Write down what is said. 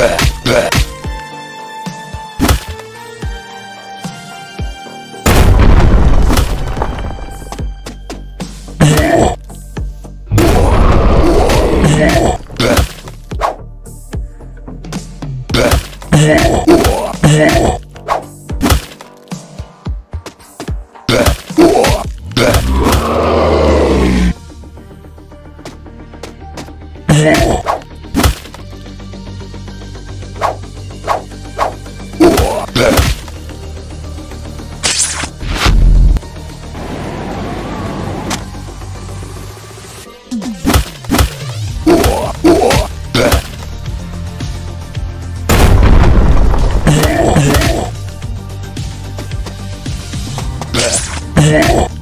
bleh, bleh. Yeah. Yeah.